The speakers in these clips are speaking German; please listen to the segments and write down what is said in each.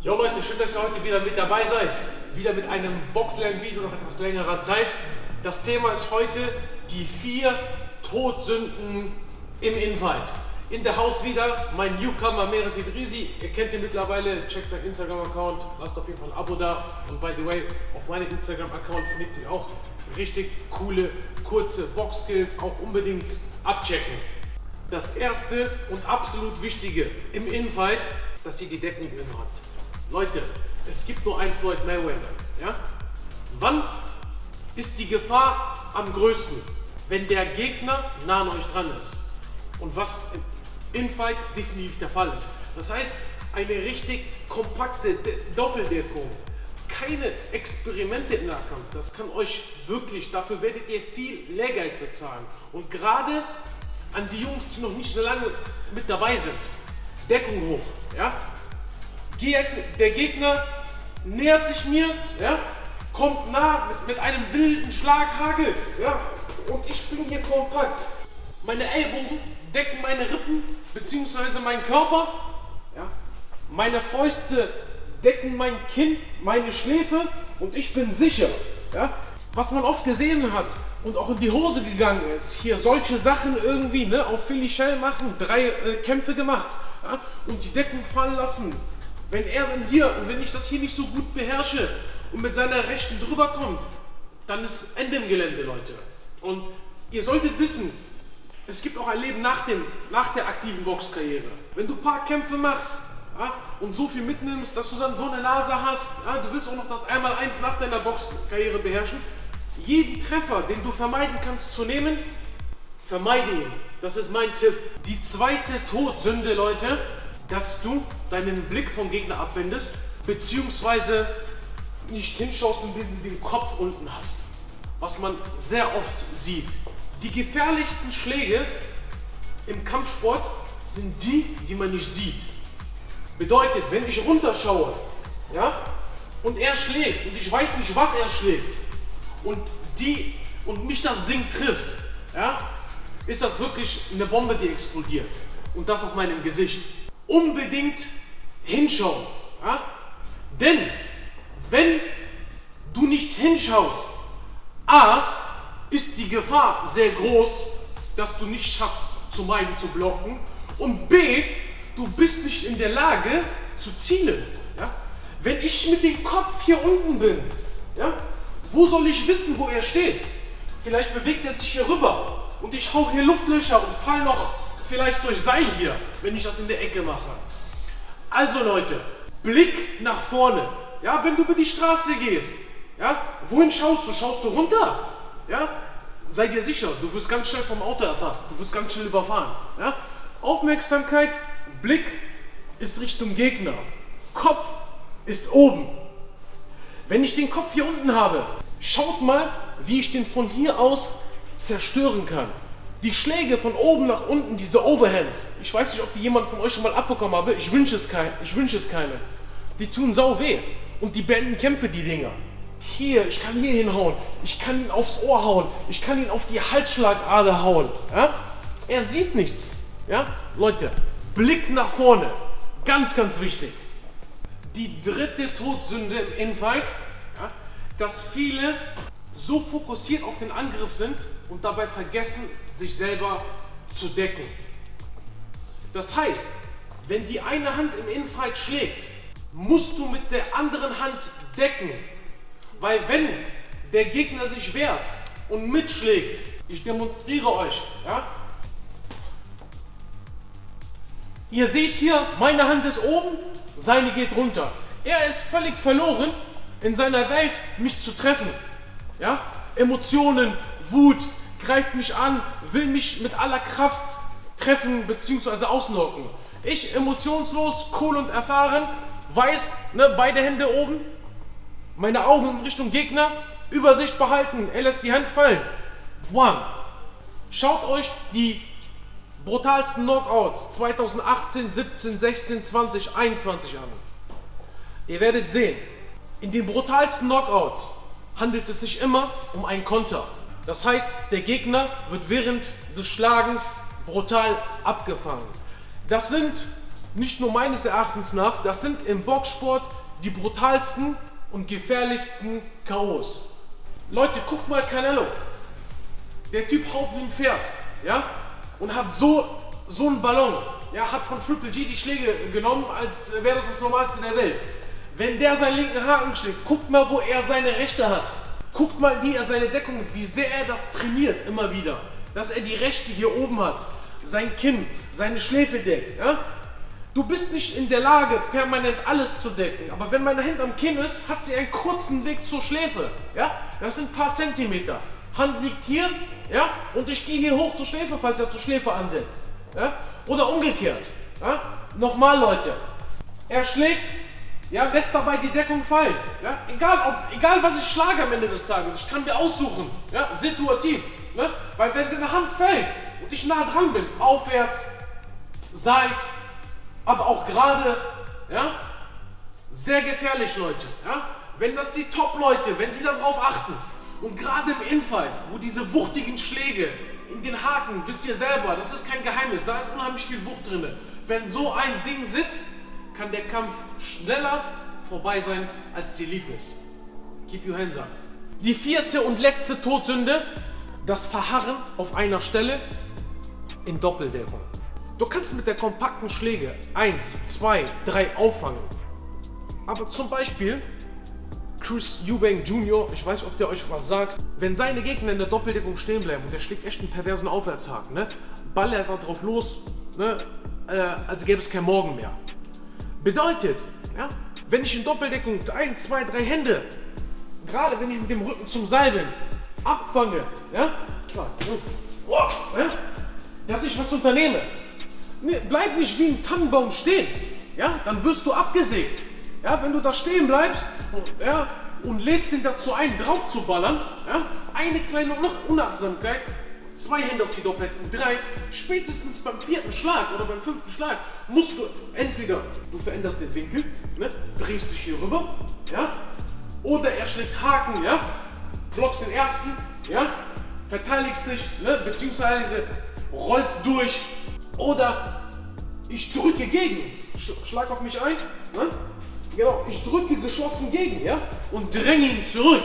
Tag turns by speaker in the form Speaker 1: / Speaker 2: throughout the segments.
Speaker 1: Jo Leute, schön, dass ihr heute wieder mit dabei seid. Wieder mit einem Boxlern-Video nach etwas längerer Zeit. Das Thema ist heute die vier Todsünden im Infight. In der Haus wieder mein Newcomer Meres Idrisi. Ihr kennt ihn mittlerweile, checkt seinen Instagram-Account, lasst auf jeden Fall ein Abo da. Und by the way, auf meinem Instagram-Account findet ihr auch richtig coole, kurze Box-Skills. Auch unbedingt abchecken. Das erste und absolut wichtige im Infight, dass ihr die Decken oben habt. Leute, es gibt nur einen Floyd Mayweather. Ja? Wann ist die Gefahr am größten? Wenn der Gegner nah an euch dran ist. Und was im Infight definitiv der Fall ist. Das heißt, eine richtig kompakte De Doppeldeckung. Keine Experimente im Nahkampf. Das kann euch wirklich, dafür werdet ihr viel Lehrgeld bezahlen. Und gerade an die Jungs, die noch nicht so lange mit dabei sind. Deckung hoch. Ja? Der Gegner nähert sich mir, ja? kommt nah mit, mit einem wilden Schlaghagel. Ja? Und ich bin hier kompakt. Meine Ellbogen decken meine Rippen bzw. meinen Körper. Ja? Meine Fäuste decken mein Kinn, meine Schläfe und ich bin sicher. Ja? Was man oft gesehen hat, und auch in die Hose gegangen ist, hier solche Sachen irgendwie ne, auf Philly machen, drei äh, Kämpfe gemacht ja, und die Decken fallen lassen. Wenn er dann hier und wenn ich das hier nicht so gut beherrsche und mit seiner Rechten drüber kommt, dann ist Ende im Gelände, Leute. Und ihr solltet wissen, es gibt auch ein Leben nach, dem, nach der aktiven Boxkarriere. Wenn du ein paar Kämpfe machst ja, und so viel mitnimmst, dass du dann so eine Nase hast, ja, du willst auch noch das Einmal-Eins nach deiner Boxkarriere beherrschen, jeden Treffer, den du vermeiden kannst zu nehmen, vermeide ihn. Das ist mein Tipp. Die zweite Todsünde, Leute, dass du deinen Blick vom Gegner abwendest, beziehungsweise nicht hinschaust und den Kopf unten hast. Was man sehr oft sieht. Die gefährlichsten Schläge im Kampfsport sind die, die man nicht sieht. Bedeutet, wenn ich runterschaue, ja, und er schlägt und ich weiß nicht, was er schlägt, und, die, und mich das Ding trifft, ja, ist das wirklich eine Bombe, die explodiert. Und das auf meinem Gesicht. Unbedingt hinschauen. Ja? Denn wenn du nicht hinschaust, A, ist die Gefahr sehr groß, dass du nicht schaffst, zu meinen zu blocken. Und B, du bist nicht in der Lage zu zielen. Ja? Wenn ich mit dem Kopf hier unten bin, ja, wo soll ich wissen, wo er steht? Vielleicht bewegt er sich hier rüber und ich hau hier Luftlöcher und fall noch vielleicht durch Seil hier, wenn ich das in der Ecke mache. Also Leute, Blick nach vorne. Ja, wenn du über die Straße gehst, ja, wohin schaust du? Schaust du runter? Ja, sei dir sicher, du wirst ganz schnell vom Auto erfasst, du wirst ganz schnell überfahren. Ja? Aufmerksamkeit, Blick ist Richtung Gegner, Kopf ist oben. Wenn ich den Kopf hier unten habe, schaut mal, wie ich den von hier aus zerstören kann. Die Schläge von oben nach unten, diese Overhands, ich weiß nicht, ob die jemand von euch schon mal abbekommen habe, ich wünsche es, kein, ich wünsche es keine. Die tun sau weh und die beenden Kämpfe, die Dinger. Hier, ich kann hier hinhauen, ich kann ihn aufs Ohr hauen, ich kann ihn auf die Halsschlagader hauen. Ja? Er sieht nichts. Ja? Leute, Blick nach vorne, ganz, ganz wichtig die dritte Todsünde im Infight, ja, dass viele so fokussiert auf den Angriff sind und dabei vergessen, sich selber zu decken. Das heißt, wenn die eine Hand im Infight schlägt, musst du mit der anderen Hand decken. Weil wenn der Gegner sich wehrt und mitschlägt, ich demonstriere euch, ja? Ihr seht hier, meine Hand ist oben, seine geht runter. Er ist völlig verloren in seiner Welt, mich zu treffen. Ja? Emotionen, Wut greift mich an, will mich mit aller Kraft treffen bzw. ausnocken. Ich emotionslos, cool und erfahren, weiß, ne, beide Hände oben, meine Augen sind Richtung Gegner, Übersicht behalten, er lässt die Hand fallen. One. Schaut euch die brutalsten Knockouts 2018, 17, 16, 20, 21 an. Ihr werdet sehen, in den brutalsten Knockouts handelt es sich immer um einen Konter. Das heißt, der Gegner wird während des Schlagens brutal abgefangen. Das sind nicht nur meines Erachtens nach, das sind im Boxsport die brutalsten und gefährlichsten K.O.s. Leute, guckt mal Canelo. Der Typ haut wie ein Pferd, ja? Und hat so, so einen Ballon. Ja, hat von Triple G die Schläge genommen, als wäre das das Normalste der Welt. Wenn der seinen linken Haken schlägt, guckt mal, wo er seine rechte hat. Guckt mal, wie er seine Deckung, wie sehr er das trainiert, immer wieder. Dass er die rechte hier oben hat, sein Kinn, seine Schläfe deckt. Ja? Du bist nicht in der Lage, permanent alles zu decken. Aber wenn meine Hand am Kinn ist, hat sie einen kurzen Weg zur Schläfe. Ja? Das sind ein paar Zentimeter. Hand liegt hier, ja, und ich gehe hier hoch zur Schläfe, falls er zur Schläfe ansetzt. Ja? Oder umgekehrt. Ja? Nochmal, Leute. Er schlägt, ja, lässt dabei die Deckung fallen. Ja? Egal, ob, egal, was ich schlage am Ende des Tages, ich kann mir aussuchen, ja? situativ. Ne? Weil wenn seine Hand fällt und ich nah dran bin, aufwärts, seit, aber auch gerade, ja, sehr gefährlich, Leute. Ja? Wenn das die Top-Leute, wenn die darauf achten und gerade im Infight, wo diese wuchtigen Schläge in den Haken, wisst ihr selber, das ist kein Geheimnis, da ist unheimlich viel Wucht drin. Wenn so ein Ding sitzt, kann der Kampf schneller vorbei sein, als dir lieb ist. Keep your hands up. Die vierte und letzte Todsünde, das Verharren auf einer Stelle in Doppeldeckung. Du kannst mit der kompakten Schläge 1, 2, 3 auffangen. Aber zum Beispiel Chris Eubank Jr., ich weiß nicht, ob der euch was sagt, wenn seine Gegner in der Doppeldeckung stehen bleiben und der schlägt echt einen perversen Aufwärtshaken, ne, ballert er drauf los, ne, äh, als gäbe es kein Morgen mehr. Bedeutet, ja, wenn ich in Doppeldeckung ein, zwei, drei Hände, gerade wenn ich mit dem Rücken zum Seil bin, abfange, ja, dass ich was unternehme. Ne, bleib nicht wie ein Tannenbaum stehen, ja, dann wirst du abgesägt. Ja, wenn du da stehen bleibst ja, und lädst ihn dazu ein, drauf zu ballern, ja, eine kleine Unachtsamkeit, zwei Hände auf die Doppeldeckung, drei, spätestens beim vierten Schlag oder beim fünften Schlag musst du entweder, du veränderst den Winkel, ne, drehst dich hier rüber, ja, oder er schlägt Haken, ja, blockst den ersten, ja, verteidigst dich, ne, beziehungsweise rollst durch, oder ich drücke gegen, schlag auf mich ein, ne, genau, ich drücke geschlossen gegen, ja, und dränge ihn zurück.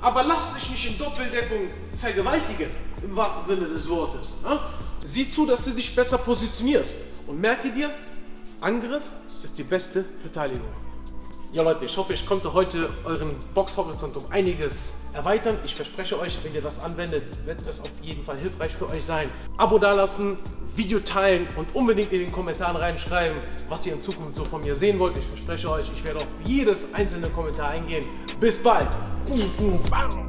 Speaker 1: Aber lass dich nicht in Doppeldeckung vergewaltigen, im wahrsten Sinne des Wortes. Ja? Sieh zu, dass du dich besser positionierst und merke dir, Angriff ist die beste Verteidigung. Ja Leute, ich hoffe, ich konnte heute euren Boxhorizont um einiges erweitern. Ich verspreche euch, wenn ihr das anwendet, wird das auf jeden Fall hilfreich für euch sein. Abo dalassen, Video teilen und unbedingt in den Kommentaren reinschreiben, was ihr in Zukunft so von mir sehen wollt. Ich verspreche euch, ich werde auf jedes einzelne Kommentar eingehen. Bis bald. Bam.